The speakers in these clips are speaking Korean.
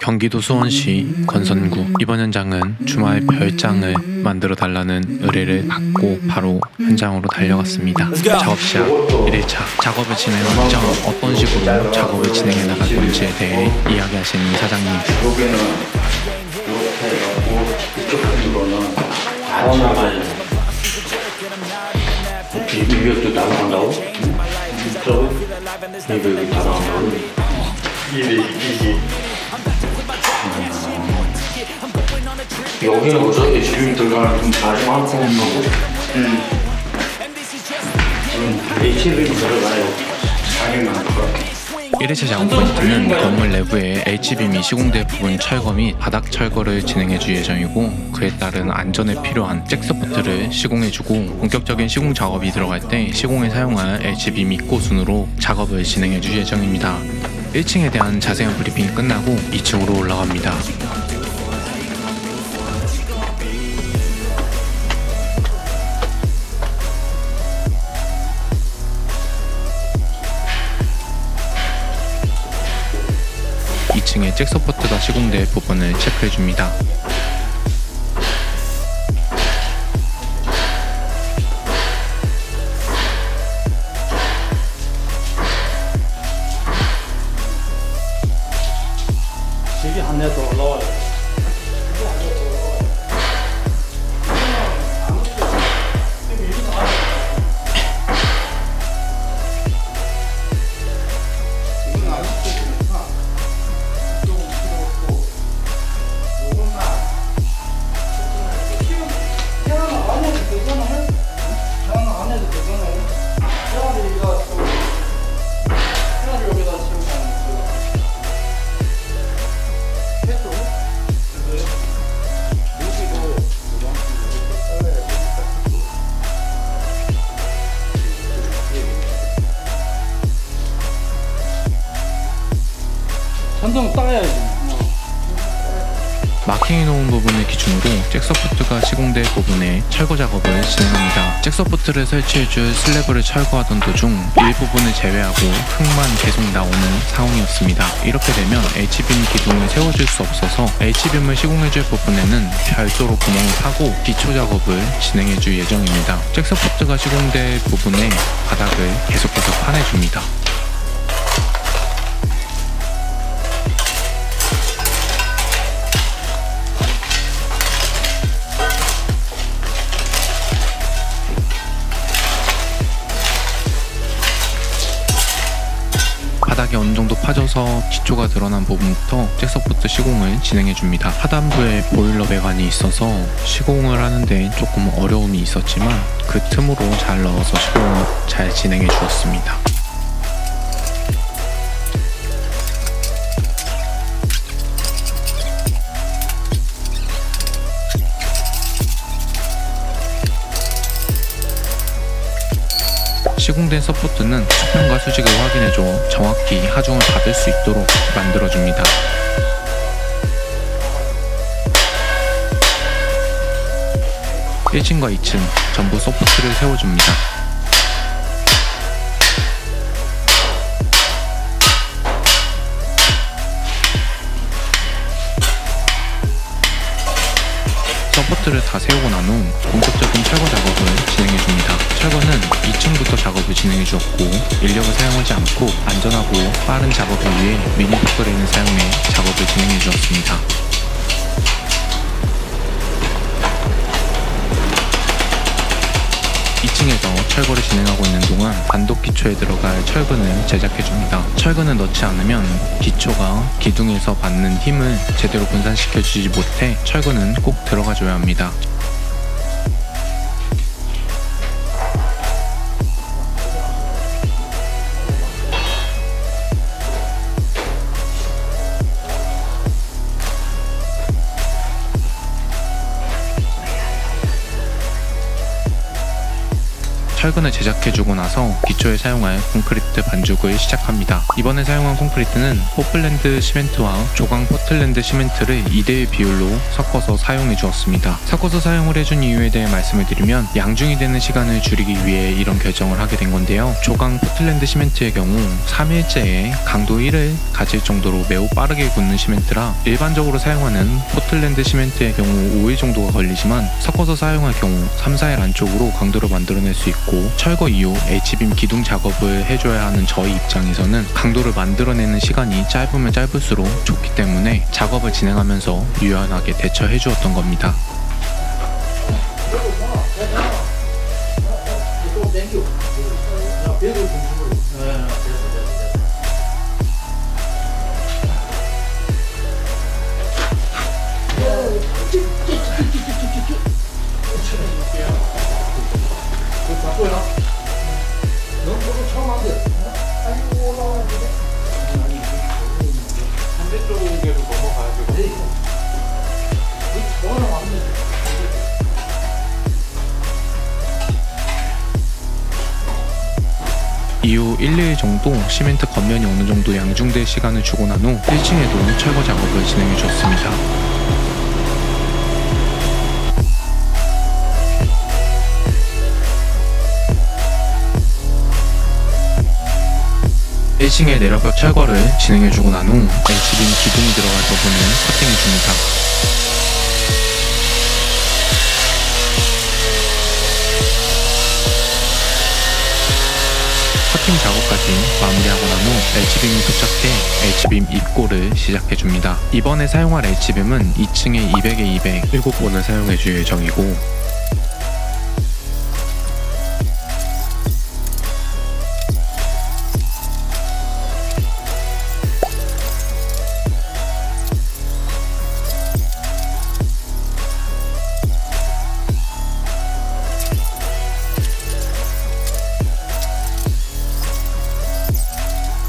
경기도 수원시 건선구 이번 현장은 주말 별장을 만들어 달라는 의뢰를 받고 바로 현장으로 달려갔습니다. 작업 시작 1일차 작업을 진행하자 어떤 식으로 작업을 진행해 나갈 건지에 대해 이야기하시는 사장님 여기는 이렇게 이쪽 편으로는 다 나가요. 이것도 다 나간다고? 저거? 이거 다 나간다고? 이게 이게 여기는 어차피 지금 들어가는 마지막 공은 거고 음. HB는 들어가요. 당연히 들어가. 1회차 작업 포인트는 건물 내부에 H빔이 시공될 부분 철거 및 바닥 철거를 진행해 줄 예정이고 그에 따른 안전에 필요한 잭서포트를 시공해 주고 본격적인 시공 작업이 들어갈 때 시공에 사용할 H빔 밑고순으로 작업을 진행해 줄 예정입니다. 1층에 대한 자세한 브리핑이 끝나고 2층으로 올라갑니다. 2층에 jack support가 시공될 부분을 체크해줍니다. 기준으로 jack support가 시공될 부분에 철거 작업을 진행합니다. jack support를 설치해줄 슬래브를 철거하던 도중 일부분을 제외하고 흙만 계속 나오는 상황이었습니다. 이렇게 되면 H빔 기둥을 세워줄 수 없어서 H빔을 시공해줄 부분에는 별도로 구멍을 파고 기초 작업을 진행해줄 예정입니다. jack support가 시공될 부분에 바닥을 계속해서 파내줍니다. 바닥이 어느 정도 파져서 기초가 드러난 부분부터 잭서포트 시공을 진행해 줍니다. 하단부에 보일러 배관이 있어서 시공을 하는데 조금 어려움이 있었지만 그 틈으로 잘 넣어서 시공을 잘 진행해 주었습니다. 시공된 support는 수평과 수직을 확인해줘 정확히 하중을 받을 수 있도록 만들어줍니다. (1층과 2층) 전부 support를 세워줍니다. support를 다 세우고 난 후 본격적인 철거 작업을 진행해 줍니다. 철거는 2층부터 작업을 진행해 주었고 인력을 사용하지 않고 안전하고 빠른 작업을 위해 미니 포크레인을 사용해 작업을 진행해 주었습니다. 2층에서 철거를 진행하고 있는 동안 단독 기초에 들어갈 철근을 제작해줍니다. 철근을 넣지 않으면 기초가 기둥에서 받는 힘을 제대로 분산시켜주지 못해 철근은 꼭 들어가줘야 합니다. 철근을 제작해주고 나서 기초에 사용할 콘크리트 반죽을 시작합니다. 이번에 사용한 콘크리트는 포틀랜드 시멘트와 조강 포틀랜드 시멘트를 2대1 비율로 섞어서 사용해 주었습니다. 섞어서 사용을 해준 이유에 대해 말씀을 드리면 양생이 되는 시간을 줄이기 위해 이런 결정을 하게 된 건데요. 조강 포틀랜드 시멘트의 경우 3일째에 강도 1을 가질 정도로 매우 빠르게 굳는 시멘트라 일반적으로 사용하는 포틀랜드 시멘트의 경우 5일 정도가 걸리지만 섞어서 사용할 경우 3, 4일 안쪽으로 강도를 만들어낼 수 있고 철거 이후 H빔 기둥 작업을 해줘야 하는 저희 입장에서는 강도를 만들어내는 시간이 짧으면 짧을수록 좋기 때문에 작업을 진행하면서 유연하게 대처해 주었던 겁니다. 이후 1, 2일 정도 시멘트 겉면이 어느 정도 양중될 시간을 주고 난 후 1층에도 철거 작업을 진행해 주었습니다. 일층의 내려벽 철거를 진행해주고 난후 H빔 기둥이 들어갈 부분을 커팅해줍니다. 커팅 작업까지 마무리하고 난 후 H빔이 도착해 H빔 입고를 시작해줍니다. 이번에 사용할 H빔은 2층에 200에 200 7번을 사용해줄 예정이고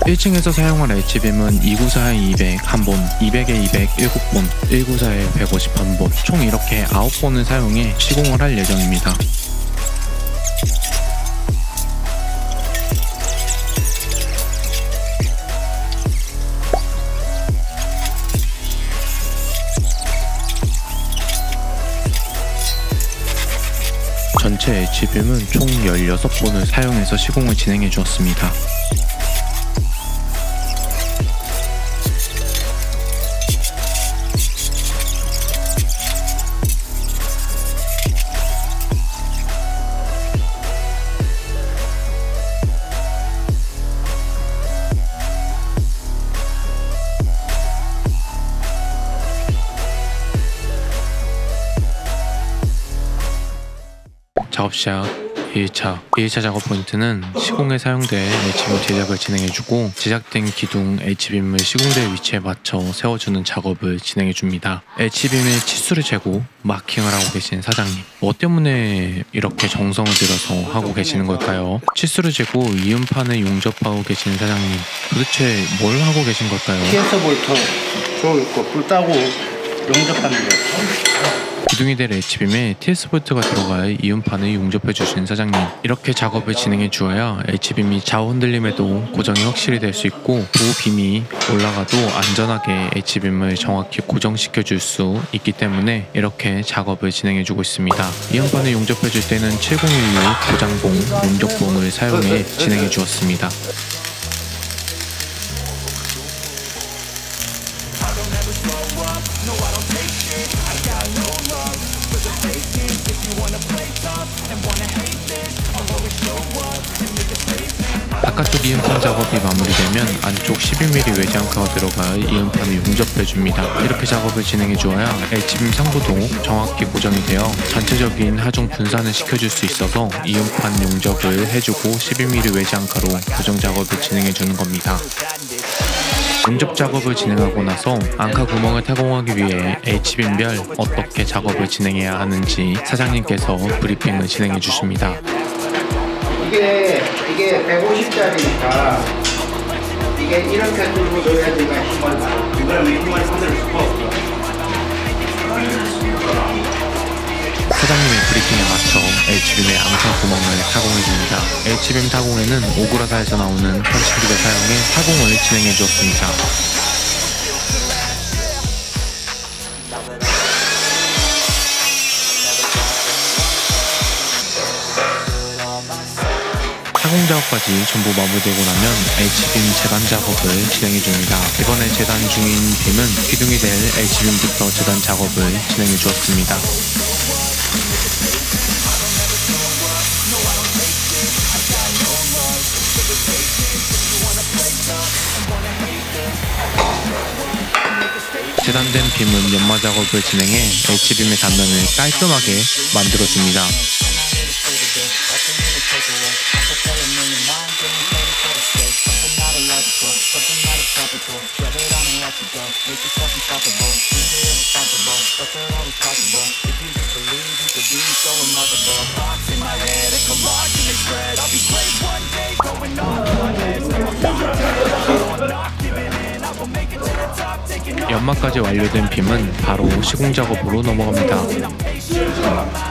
일층에서 사용할 H빔은 294에 200 1번, 200에 200 7번, 194에 150 1번 총 이렇게 9번을 사용해 시공을 할 예정입니다. 전체 H빔은 총 16번을 사용해서 시공을 진행해 주었습니다. 시작 1차 1차 작업 포인트는 시공에 사용될 H빔 제작을 진행해주고 제작된 기둥 H빔을 시공될 위치에 맞춰 세워주는 작업을 진행해줍니다. H빔의 치수를 재고 마킹을 하고 계신 사장님 뭐 때문에 이렇게 정성을 들여서 하고 계시는 걸까요? 치수를 재고 이음판을 용접하고 계신 사장님 도대체 뭘 하고 계신 걸까요? TS 볼트 쭉 있고 불 따고 용접하는 거. 기둥이 될 H빔에 TS 볼트가 들어갈 이음판을 용접해 주신 사장님. 이렇게 작업을 진행해 주어야 H빔이 좌우 흔들림에도 고정이 확실히 될 수 있고 보호빔이 올라가도 안전하게 H빔을 정확히 고정시켜 줄 수 있기 때문에 이렇게 작업을 진행해 주고 있습니다. 이음판을 용접해 줄 때는 7016 고장봉, 용접봉을 사용해 진행해 주었습니다 바깥쪽 이음판 작업이 마무리되면 안쪽 12mm 외장카가 들어가 이음판을 용접해줍니다. 이렇게 작업을 진행해주어야 H빔 상부도 정확히 고정이 되어 전체적인 하중 분산을 시켜줄 수 있어서 이음판 용접을 해주고 12mm 외장카로 고정 작업을 진행해주는 겁니다. 용접 작업을 진행하고 나서 앙카 구멍을 타공하기 위해 H빔별 어떻게 작업을 진행해야 하는지 사장님께서 브리핑을 진행해 주십니다. 이게 이게 150짜리니까 이게 이렇게 들고 넣어야 되가 힘을 받아. 이거는 힘을 상대로 짚어. 사장님의 브리핑에 맞춰 H빔의 앙카 구멍을 타공해줍니다. H빔 타공에는 오그라사에서 나오는 펀치기를 사용해 타공을 진행해 주었습니다. 타공 작업까지 전부 마무리되고 나면 H빔 재단 작업을 진행해 줍니다. 이번에 재단 중인 빔은 기둥이 될 H빔부터 재단 작업을 진행해 주었습니다. 재단된 빔은 연마 작업을 진행해 H빔의 단면을 깔끔하게 만들어줍니다. 연마까지 완료된 빔은 바로 시공 작업으로 넘어갑니다.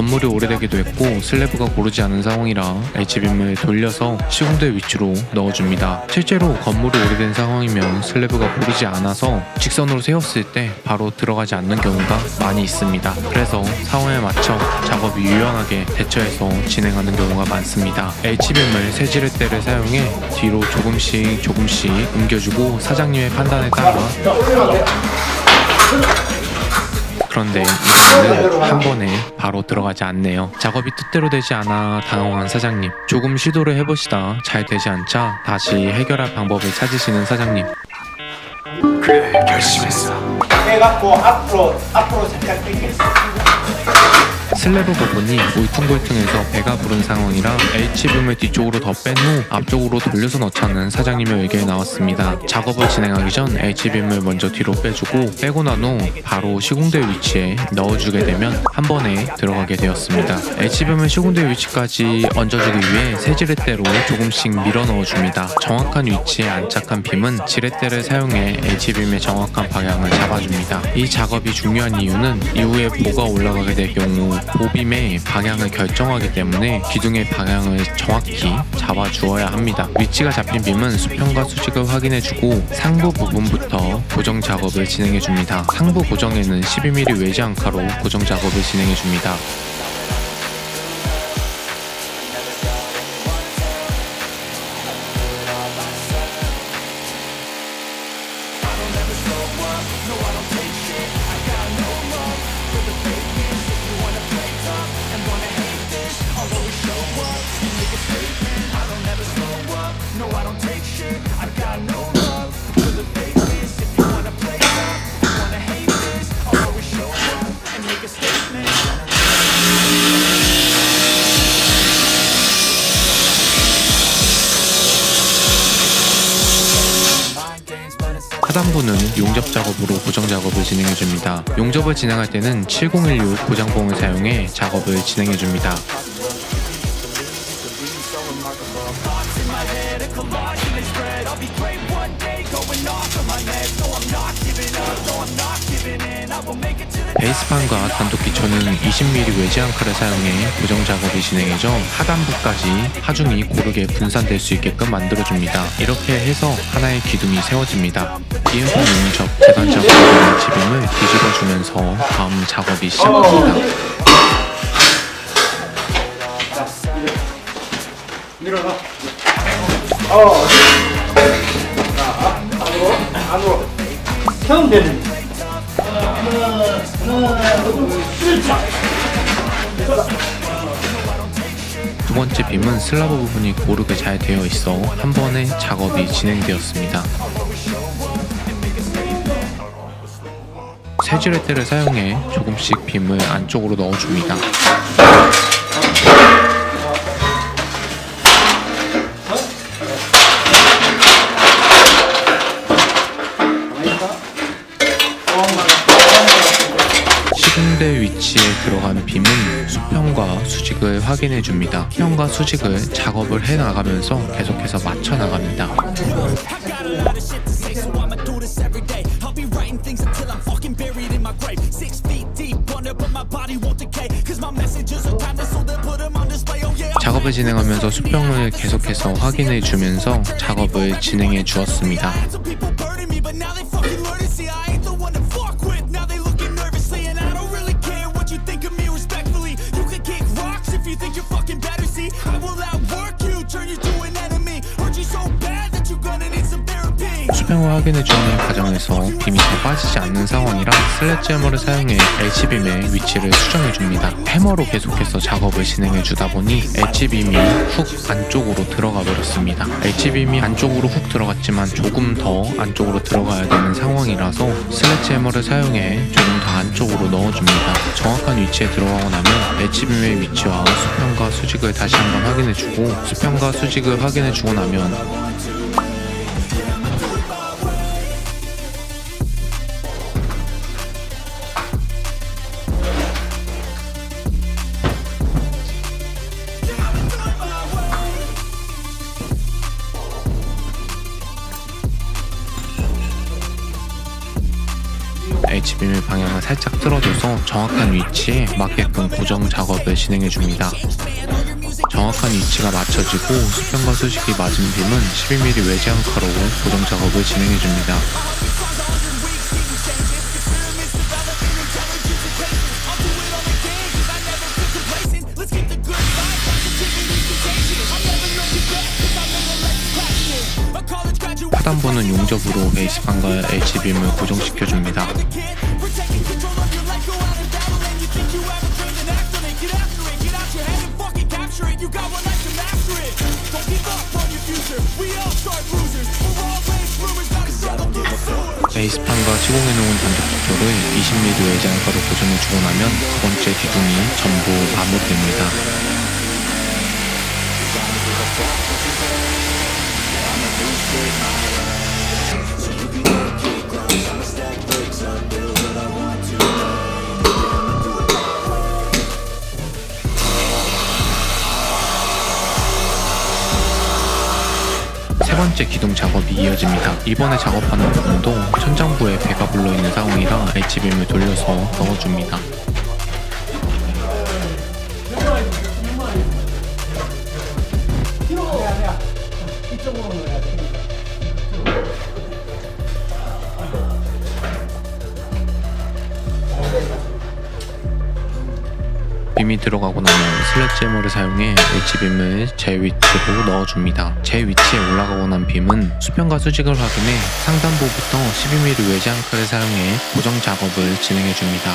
건물이 오래되기도 했고 슬래브가 고르지 않은 상황이라 H빔을 돌려서 시공대 위치로 넣어줍니다. 실제로 건물이 오래된 상황이면 슬래브가 고르지 않아서 직선으로 세웠을 때 바로 들어가지 않는 경우가 많이 있습니다. 그래서 상황에 맞춰 작업이 유연하게 대처해서 진행하는 경우가 많습니다. H빔을 세지렛대를 사용해 뒤로 조금씩 조금씩 옮겨주고 사장님의 판단에 따라 그런데 이번에는 한 번에 바로 들어가지 않네요. 작업이 뜻대로 되지 않아 당황한 사장님. 조금 시도를 해보시다 잘 되지 않자 다시 해결할 방법을 찾으시는 사장님. 해갖고 앞으로 앞으로 잠깐 당겼어. 슬래브 부분이 울퉁불퉁해서 배가 부른 상황이라 H빔을 뒤쪽으로 더 뺀 후 앞쪽으로 돌려서 넣자는 사장님의 의견이 나왔습니다. 작업을 진행하기 전 H빔을 먼저 뒤로 빼주고 빼고 난 후 바로 시공대 위치에 넣어주게 되면 한 번에 들어가게 되었습니다. H빔을 시공대 위치까지 얹어주기 위해 새 지렛대로 조금씩 밀어 넣어줍니다. 정확한 위치에 안착한 빔은 지렛대를 사용해 H빔의 정확한 방향을 잡아줍니다. 이 작업이 중요한 이유는 이후에 보가 올라가게 될 경우 보빔의 방향을 결정하기 때문에 기둥의 방향을 정확히 잡아주어야 합니다. 위치가 잡힌 빔은 수평과 수직을 확인해주고 상부 부분부터 고정 작업을 진행해줍니다. 상부 고정에는 12mm 외지 안카로 고정 작업을 진행해줍니다. 줍니다. 용접을 진행할 때는 7016 고장봉을 사용해 작업을 진행해 줍니다. 베이스판과 단독 기초는 20mm 외지 앙카를 사용해 고정 작업을 진행해줘 하단부까지 하중이 고르게 분산될 수 있게끔 만들어줍니다. 이렇게 해서 하나의 기둥이 세워집니다. 이음판 용접, 재단 작업의 지붕을 뒤집어주면서 다음 작업이 시작됩니다. 밀어서. 어. 자, 안으로, 안으로. 처음 되는. 하나, 하나, 둘, 셋. 두 번째 빔은 슬라브 부분이 고르게 잘 되어 있어 한 번에 작업이 진행되었습니다. 세지렛대를 사용해 조금씩 빔을 안쪽으로 넣어줍니다. 시공대 위치에 들어간 빔은 수평과 수직을 확인해 줍니다. 수평과 수직을 작업을 해 나가면서 계속해서 맞춰 나갑니다. 진행하면서 수평을 계속해서 확인해 주면서 작업을 진행해 주었습니다. Therapy. 수평을 확인해 주는 과정에서 더 빠지지 않는 상황이라 슬래지 해머를 사용해 H빔의 위치를 수정해 줍니다. 해머로 계속해서 작업을 진행해 주다 보니 H빔이 훅 안쪽으로 들어가 버렸습니다. H빔이 안쪽으로 훅 들어갔지만 조금 더 안쪽으로 들어가야 되는 상황이라서 슬래지 해머를 사용해 조금 더 안쪽으로 넣어줍니다. 정확한 위치에 들어가고 나면 H빔의 위치와 수평과 수직을 다시 한번 확인해 주고 수평과 수직을 확인해 주고 나면 살짝 틀어줘서 정확한 위치에 맞게끔 고정 작업을 진행해 줍니다. 정확한 위치가 맞춰지고 수평과 수직이 맞은 빔은 12mm 외지 앙카로 고정 작업을 진행해 줍니다. 하단부는 용접으로 베이스판과 H빔을 고정시켜 줍니다. 베이스판과 시공해 놓은 단독 기초를 20mm 외지 앙카로 고정해 주고 나면 두 번째 기둥이 전부 마무리됩니다. 번째 기둥 작업이 이어집니다. 이번에 작업하는 부분도 천장부에 배가 불러 있는 상황이라 H빔을 돌려서 넣어줍니다. 빔이 들어가고 나면 슬래지 해머를 사용해 H빔을 제 위치로 넣어줍니다. 제 위치에 올라가고 난 빔은 수평과 수직을 확인해 상단부부터 12mm 외지 앙크를 사용해 고정 작업을 진행해줍니다.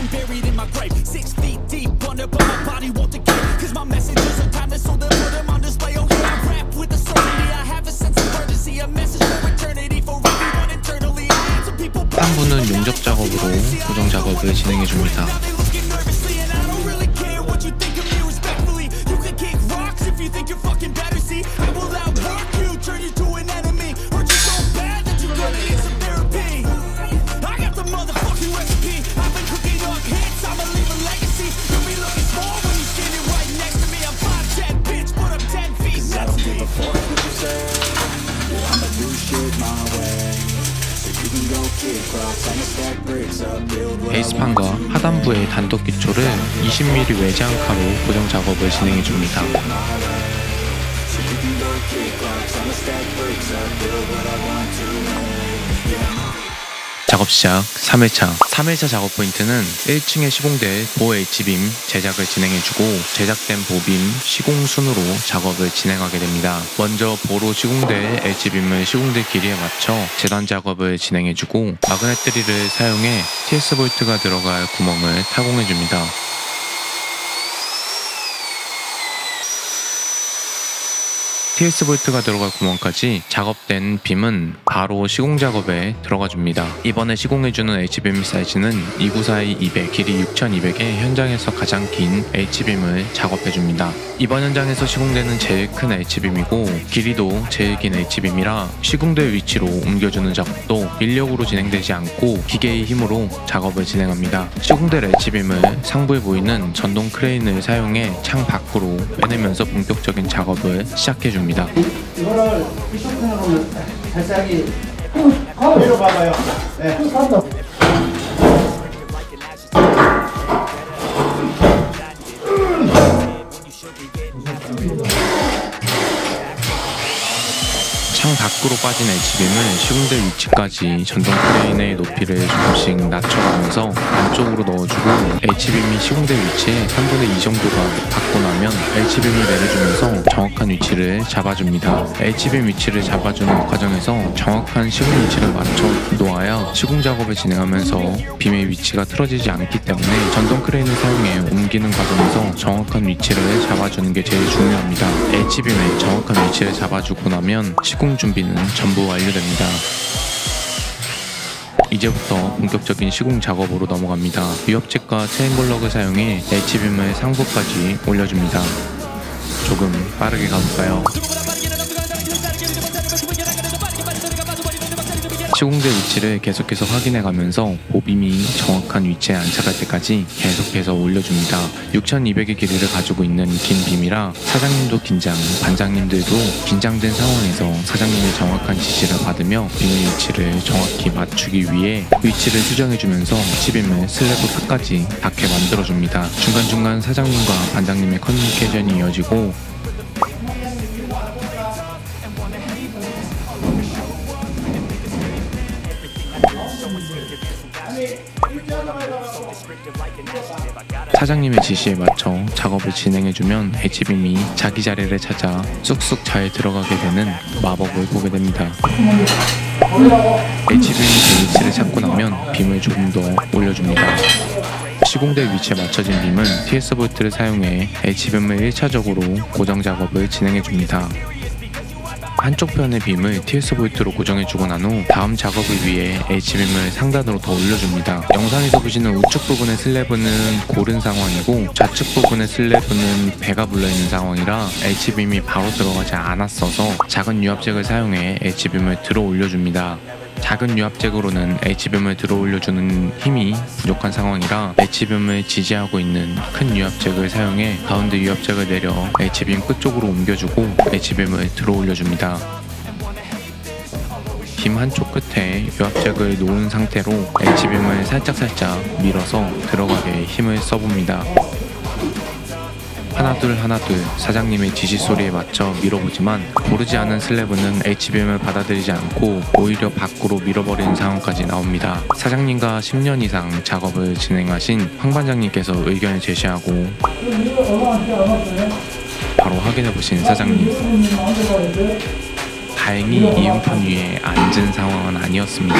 Fucking buried in my grave. Six feet deep under, but my body won't decay. Cause my messages are timeless, so they'll put them on display. Oh yeah, I rap with authority. I have a sense of urgency, a message for eternity, for everyone internally. People 하단부는 용접 작업으로 고정 작업을 진행해 줍니다. 베이스판과 하단부의 단독 기초를 20mm 외지 앙카로 고정 작업을 진행해 줍니다. 작업 시작 3회차 3회차 작업 포인트는 1층에 시공될 보 H빔 제작을 진행해주고 제작된 보빔 시공 순으로 작업을 진행하게 됩니다. 먼저 보로 시공될 H빔을 시공될 길이에 맞춰 재단 작업을 진행해주고 마그넷 드릴을 사용해 TS 볼트가 들어갈 구멍을 타공해줍니다. TS 볼트가 들어갈 구멍까지 작업된 빔은 바로 시공 작업에 들어가 줍니다. 이번에 시공해주는 H빔 사이즈는 294의 200, 길이 6200의 현장에서 가장 긴 H빔을 작업해 줍니다. 이번 현장에서 시공되는 제일 큰 H빔이고 길이도 제일 긴 H빔이라 시공될 위치로 옮겨주는 작업도 인력으로 진행되지 않고 기계의 힘으로 작업을 진행합니다. 시공될 H빔을 상부에 보이는 전동 크레인을 사용해 창 밖으로 빼내면서 본격적인 작업을 시작해 줍니다. 이거를 이쪽 편으로 살짝이 내려봐봐요. 네. 밖으로 빠진 H빔을 시공될 위치까지 전동 크레인의 높이를 조금씩 낮춰가면서 안쪽으로 넣어주고 H빔이 시공될 위치에 3분의 2 정도가 닿고 나면 H빔을 내려주면서 정확한 위치를 잡아줍니다. H빔 위치를 잡아주는 과정에서 정확한 시공 위치를 맞춰 놓아야 시공 작업을 진행하면서 빔의 위치가 틀어지지 않기 때문에 전동 크레인을 사용해 옮기는 과정에서 정확한 위치를 잡아주는 게 제일 중요합니다. H빔의 정확한 위치를 잡아주고 나면 시공 준비 는 전부 완료됩니다. 이제부터 본격적인 시공 작업으로 넘어갑니다. 유압잭과 체인블럭을 사용해 H빔을 상부까지 올려줍니다. 조금 빠르게 가볼까요? 시공될 위치를 계속해서 확인해 가면서 보빔이 정확한 위치에 안착할 때까지 계속해서 올려줍니다. 6200의 길이를 가지고 있는 긴 빔이라 사장님도 긴장, 반장님들도 긴장된 상황에서 사장님의 정확한 지시를 받으며 빔의 위치를 정확히 맞추기 위해 위치를 수정해주면서 H빔을 슬래브 끝까지 닿게 만들어줍니다. 중간중간 사장님과 반장님의 커뮤니케이션이 이어지고 사장님의 지시에 맞춰 작업을 진행해주면 H빔이 자기 자리를 찾아 쑥쑥 잘 들어가게 되는 마법을 보게 됩니다. H빔이 제 위치를 찾고 나면 빔을 조금 더 올려줍니다. 시공될 위치에 맞춰진 빔은 TS 볼트를 사용해 H빔을 1차적으로 고정 작업을 진행해줍니다. 한쪽 편의 빔을 TS 볼트로 고정해주고 난 후 다음 작업을 위해 H빔을 상단으로 더 올려줍니다. 영상에서 보시는 우측 부분의 슬래브는 고른 상황이고 좌측 부분의 슬래브는 배가 불러있는 상황이라 H빔이 바로 들어가지 않았어서 작은 유압잭을 사용해 H빔을 들어 올려줍니다. 작은 유압잭으로는 H빔을 들어 올려주는 힘이 부족한 상황이라 H빔을 지지하고 있는 큰 유압잭을 사용해 가운데 유압잭을 내려 H빔 끝쪽으로 옮겨주고 H빔을 들어 올려줍니다. 빔 한쪽 끝에 유압잭을 놓은 상태로 H빔을 살짝살짝 밀어서 들어가게 힘을 써봅니다. 하나 둘 하나 둘 사장님의 지시 소리에 맞춰 밀어보지만 고르지 않은 슬래브는 H빔을 받아들이지 않고 오히려 밖으로 밀어버리는 상황까지 나옵니다. 사장님과 10년 이상 작업을 진행하신 황 반장님께서 의견을 제시하고 바로 확인해 보신 사장님 다행히 이음판 위에 앉은 상황은 아니었습니다.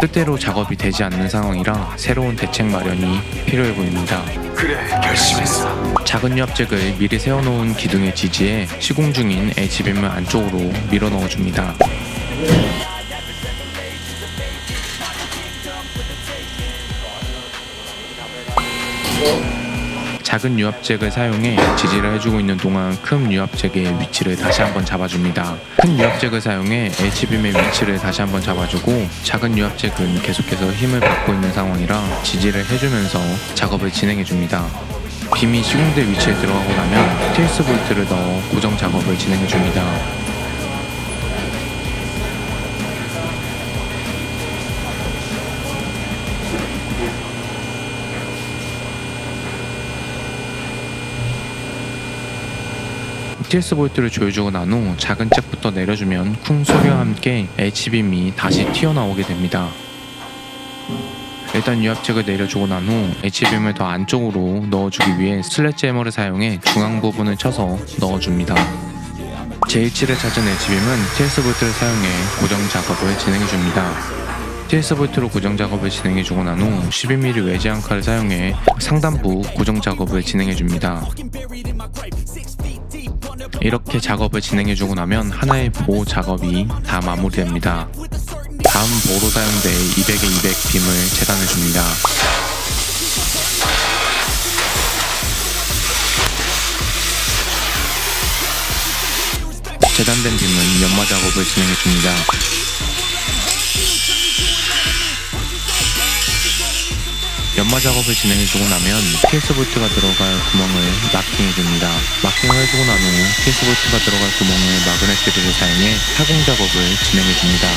뜻대로 작업이 되지 않는 상황이라 새로운 대책 마련이 필요해 보입니다. 그래 결심했어 작은 유압잭을 미리 세워놓은 기둥에 지지해 시공 중인 H빔을 안쪽으로 밀어 넣어줍니다. 작은 유압잭을 사용해 지지를 해주고 있는 동안 큰 유압잭의 위치를 다시 한번 잡아줍니다. 큰 유압잭을 사용해 H빔의 위치를 다시 한번 잡아주고 작은 유압잭은 계속해서 힘을 받고 있는 상황이라 지지를 해주면서 작업을 진행해줍니다. 빔이 시공대 위치에 들어가고 나면 TS 볼트를 넣어 고정 작업을 진행해줍니다. TS 볼트를 조여주고 난 후 작은 잭부터 내려주면 쿵 소리와 함께 H빔이 다시 튀어나오게 됩니다. 일단 유압잭을 내려주고 난 후 H빔을 더 안쪽으로 넣어주기 위해 슬래지해머를 사용해 중앙 부분을 쳐서 넣어줍니다. 제1치를 찾은 H빔은 TS 볼트를 사용해 고정 작업을 진행해줍니다. TS 볼트로 고정 작업을 진행해주고 난 후 12mm 외지 앙카를 사용해 상단부 고정 작업을 진행해줍니다. 이렇게 작업을 진행해주고 나면 하나의 보호 작업이 다 마무리됩니다. 다음 보로 사용될 200에 200 빔을 재단해줍니다. 재단된 빔은 연마 작업을 진행해줍니다. 연마 작업을 진행해주고 나면 PS 볼트가 들어갈 구멍을 마킹해줍니다. 마킹을 해주고 난 후 PS 볼트가 들어갈 구멍을 마그네트를 사용해 타공 작업을 진행해줍니다.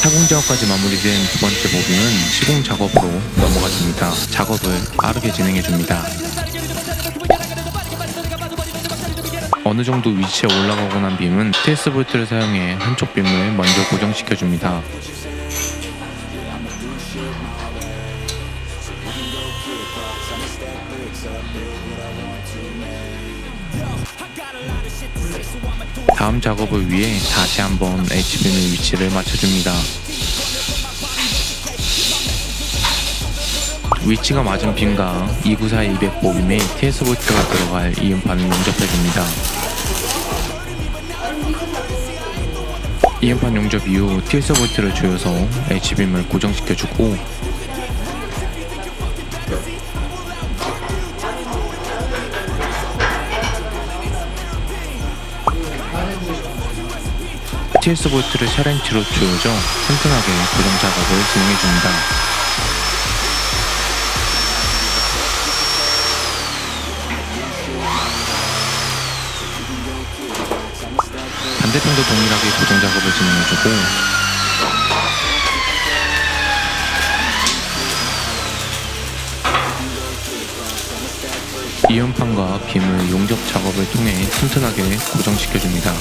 타공 작업까지 마무리된 두 번째 부분은 시공 작업으로 넘어가줍니다. 작업을 빠르게 진행해줍니다. 어느 정도 위치에 올라가고 난 빔은 TS 볼트를 사용해 한쪽 빔을 먼저 고정시켜 줍니다. 다음 작업을 위해 다시 한번 H빔의 위치를 맞춰줍니다. 위치가 맞은 빔과 294-200 보빔에 TS 볼트가 들어갈 이음판을 용접해줍니다. 이음판 용접 이후 TS 볼트를 조여서 H빔을 고정시켜주고 TS 볼트를 샤렌치로 조여져 튼튼하게 고정 작업을 진행해줍니다. 반대편도 동일하게 고정 작업을 진행해주고 이음판과 빔을 용접 작업을 통해 튼튼하게 고정시켜줍니다.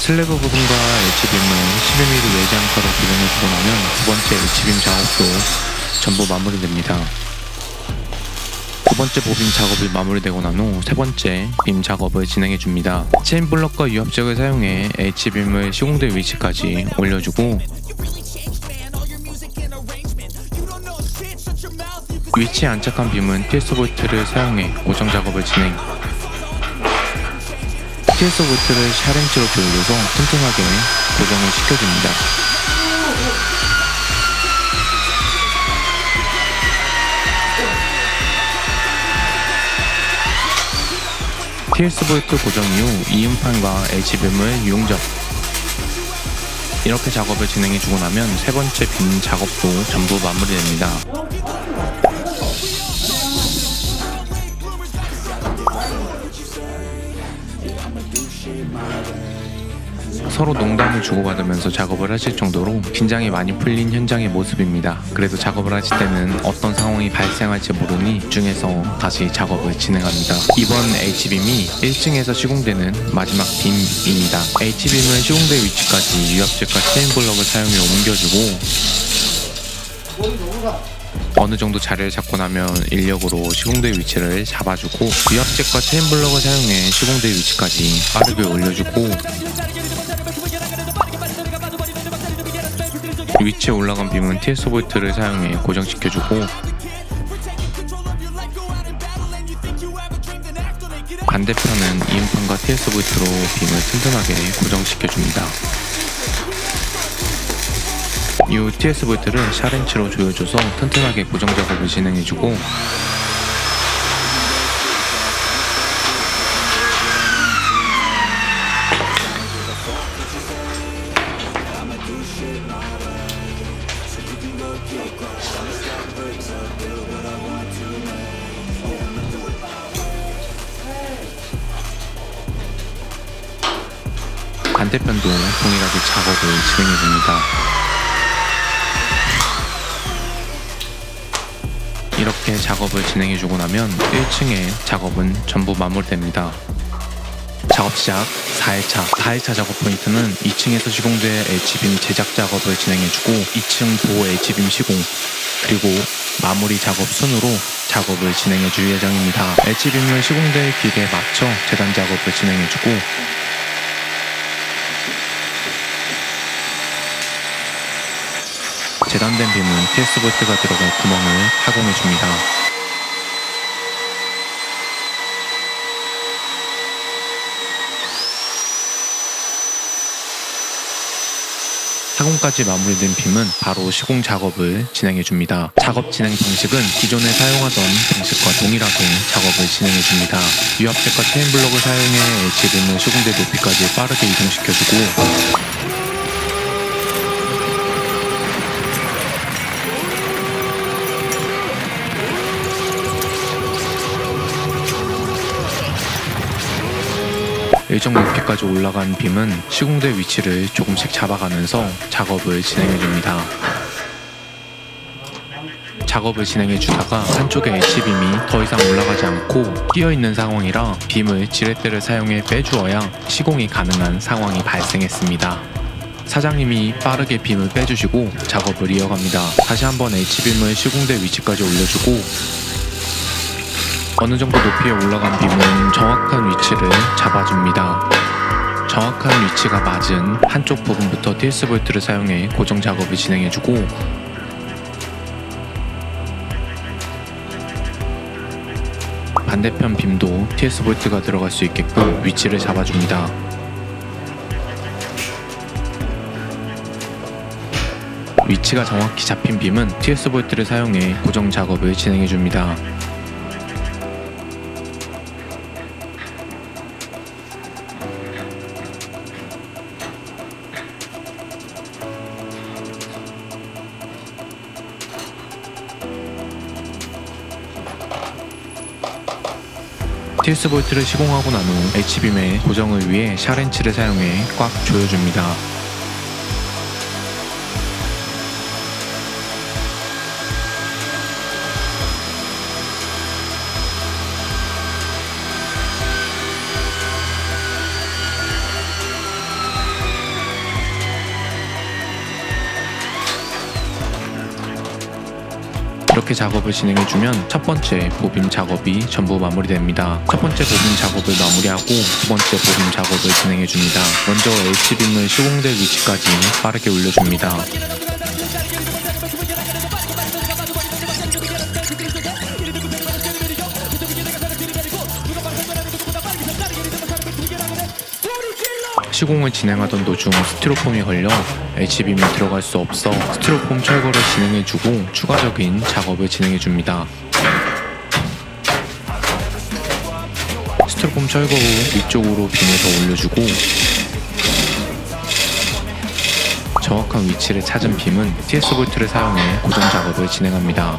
슬래브 부분과 H빔을 11mm 웨지앵커로 고정해주고 나면 두 번째 H빔 작업도 전부 마무리됩니다. 두 번째 보빔 작업이 마무리되고 난 후 세 번째 빔 작업을 진행해 줍니다. 체인 블럭과 유압잭을 사용해 H빔을 시공될 위치까지 올려주고 위치에 안착한 빔은 TS 볼트를 사용해 고정 작업을 진행. TS 볼트를 샤렌치로 조여줘서 튼튼하게 고정을 시켜줍니다. 볼트 고정 이후 이음판과 H빔을 용접 이렇게 작업을 진행해주고 나면 세 번째 빔 작업도 전부 마무리됩니다. 서로 농담을 주고받으면서 작업을 하실 정도로 긴장이 많이 풀린 현장의 모습입니다. 그래도 작업을 하실 때는 어떤 상황이 발생할지 모르니 집중해서 다시 작업을 진행합니다. 이번 H빔이 1층에서 시공되는 마지막 빔입니다. H빔은 시공될 위치까지 유압잭과 체인 블럭을 사용해 옮겨주고 어느 정도 자리를 잡고 나면 인력으로 시공될 위치를 잡아주고 유압잭과 체인 블럭을 사용해 시공될 위치까지 빠르게 올려주고 위치에 올라간 빔은 TS 볼트를 사용해 고정시켜주고 반대편은 이음판과 TS 볼트로 빔을 튼튼하게 고정시켜줍니다. 이후 TS 볼트를 샤렌치로 조여줘서 튼튼하게 고정 작업을 진행해주고 반대편도 동일하게 작업을 진행해 줍니다. 이렇게 작업을 진행해 주고 나면 1층의 작업은 전부 마무리됩니다. 작업 시작 4일차 4일차 작업 포인트는 2층에서 시공된 H빔 제작 작업을 진행해주고 2층 보호 H빔 시공 그리고 마무리 작업 순으로 작업을 진행해 줄 예정입니다. H빔을 시공될 기계에 맞춰 재단 작업을 진행해주고 재단된 빔은 TS 볼트가 들어갈 구멍을 타공해 줍니다. 타공까지 마무리된 빔은 바로 시공 작업을 진행해 줍니다. 작업 진행 방식은 기존에 사용하던 방식과 동일하게 작업을 진행해 줍니다. 유압잭과 체인블럭을 사용해 H빔을 시공대 높이까지 빠르게 이동시켜주고 일정 높이까지 올라간 빔은 시공대 위치를 조금씩 잡아가면서 작업을 진행해줍니다. 작업을 진행해 주다가 한쪽의 H빔이 더 이상 올라가지 않고 끼어있는 상황이라 빔을 지렛대를 사용해 빼주어야 시공이 가능한 상황이 발생했습니다. 사장님이 빠르게 빔을 빼주시고 작업을 이어갑니다. 다시 한번 H빔을 시공대 위치까지 올려주고 어느 정도 높이에 올라간 빔은 정확한 위치를 잡아줍니다. 정확한 위치가 맞은 한쪽 부분부터 TS 볼트를 사용해 고정 작업을 진행해주고 반대편 빔도 TS 볼트가 들어갈 수 있게끔 위치를 잡아줍니다. 위치가 정확히 잡힌 빔은 TS 볼트를 사용해 고정 작업을 진행해줍니다. TS 볼트를 시공하고 난 후 H빔의 고정을 위해 샤렌치를 사용해 꽉 조여줍니다. 이렇게 작업을 진행해주면 첫 번째 보빔 작업이 전부 마무리됩니다. 첫 번째 보빔 작업을 마무리하고 두 번째 보빔 작업을 진행해줍니다. 먼저 H빔을 시공될 위치까지 빠르게 올려줍니다. 시공을 진행하던 도중 스티로폼이 걸려 H빔이 들어갈 수 없어 스티로폼 철거를 진행해주고 추가적인 작업을 진행해줍니다. 스티로폼 철거 후 위쪽으로 빔을 더 올려주고 정확한 위치를 찾은 빔은 TS 볼트를 사용해 고정 작업을 진행합니다.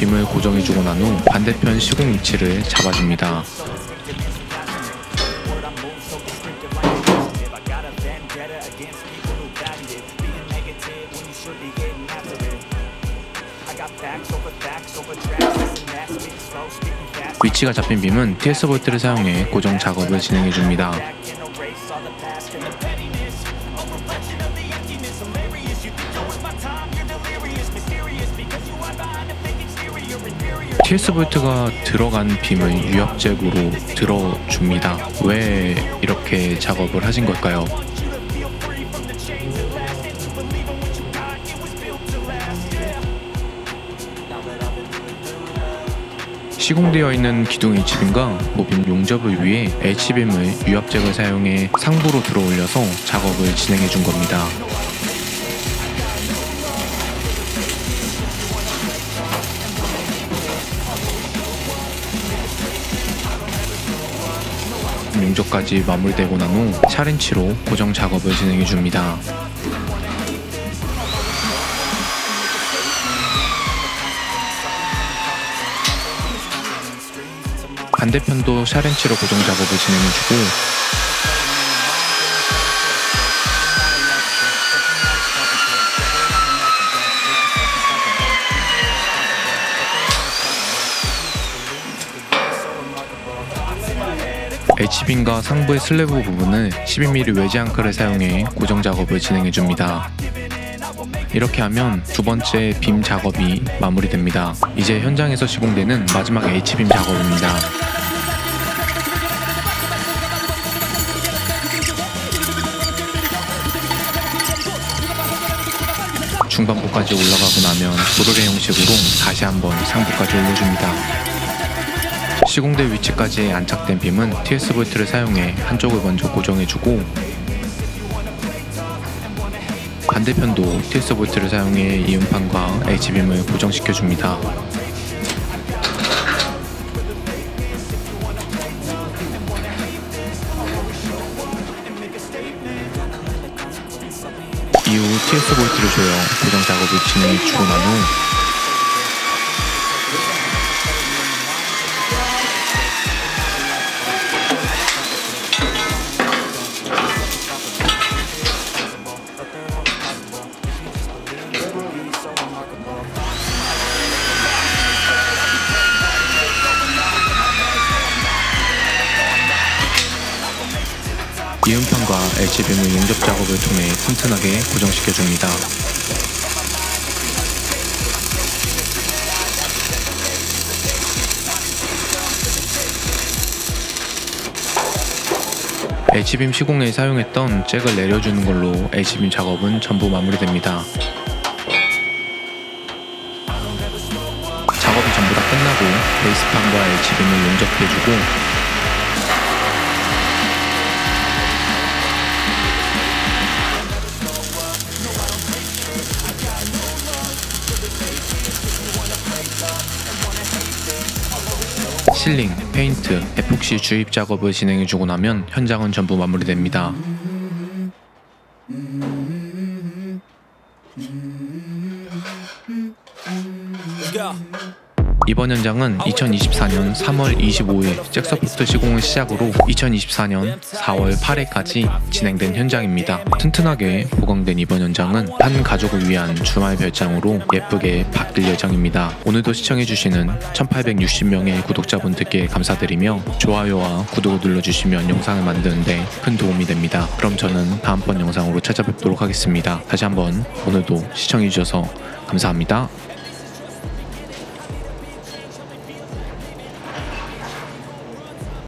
빔을 고정해주고 난 후 반대편 시공 위치를 잡아줍니다. 위치가 잡힌 빔은 TS 볼트를 사용해 고정 작업을 진행해줍니다. TS 볼트가 들어간 빔을 유압잭으로 들어줍니다. 왜 이렇게 작업을 하신 걸까요? 시공되어 있는 기둥 H빔과 보빔 용접을 위해 H빔을 유압잭을 사용해 상부로 들어 올려서 작업을 진행해 준 겁니다. 용접까지 마무리되고 난 후 샤렌치로 고정 작업을 진행해 줍니다. 반대편도 샤렌치로 고정 작업을 진행해주고 빈과 상부의 슬래브 부분을 12mm 외지 앙크를 사용해 고정 작업을 진행해 줍니다. 이렇게 하면 두 번째 빔 작업이 마무리됩니다. 이제 현장에서 시공되는 마지막 H빔 작업입니다. 중반부까지 올라가고 나면 도르래 형식으로 다시 한번 상부까지 올려줍니다. 시공대 위치까지 안착된 빔은 TS 볼트를 사용해 한쪽을 먼저 고정해주고 반대편도 TS 볼트를 사용해 이음판과 H빔을 고정시켜줍니다. 이후 TS 볼트를 조여 고정 작업을 진행해 주고 난 후 작업을 통해 튼튼하게 고정시켜줍니다. H빔 시공에 사용했던 잭을 내려주는 걸로 H빔 작업은 전부 마무리됩니다. 작업이 전부 다 끝나고 베이스판과 H빔을 용접해주고 실링, 페인트, 에폭시 주입 작업을 진행해주고 나면 현장은 전부 마무리됩니다. 이번 현장은 2024년 3월 25일 jack support 시공을 시작으로 2024년 4월 8일까지 진행된 현장입니다. 튼튼하게 보강된 이번 현장은 한 가족을 위한 주말 별장으로 예쁘게 바뀔 예정입니다. 오늘도 시청해주시는 1860명의 구독자분들께 감사드리며 좋아요와 구독을 눌러주시면 영상을 만드는데 큰 도움이 됩니다. 그럼 저는 다음번 영상으로 찾아뵙도록 하겠습니다. 다시 한번 오늘도 시청해주셔서 감사합니다.